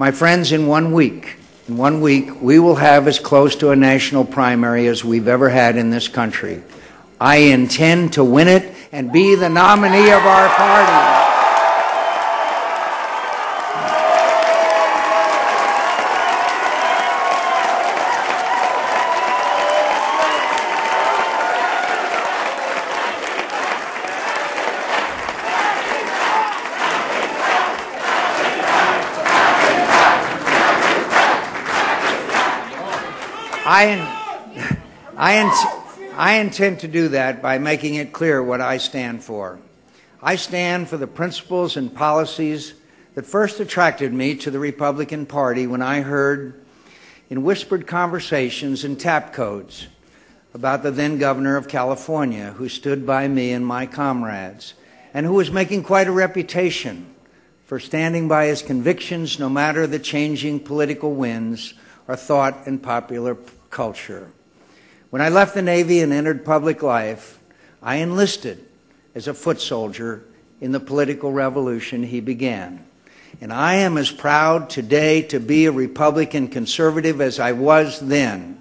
My friends, in one week, in one week, we will have as close to a national primary as we've ever had in this country. I intend to win it and be the nominee of our party. I, I, I intend to do that by making it clear what I stand for. I stand for the principles and policies that first attracted me to the Republican Party when I heard in whispered conversations and tap codes about the then governor of California who stood by me and my comrades and who was making quite a reputation for standing by his convictions no matter the changing political winds or thought and popular culture. When I left the Navy and entered public life, I enlisted as a foot soldier in the political revolution he began. And I am as proud today to be a Republican conservative as I was then.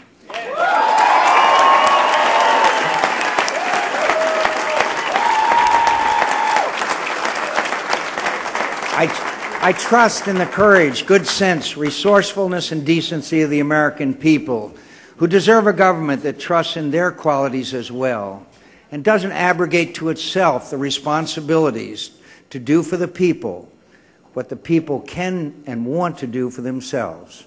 I, I trust in the courage, good sense, resourcefulness, and decency of the American people who deserve a government that trusts in their qualities as well and doesn't abrogate to itself the responsibilities to do for the people what the people can and want to do for themselves.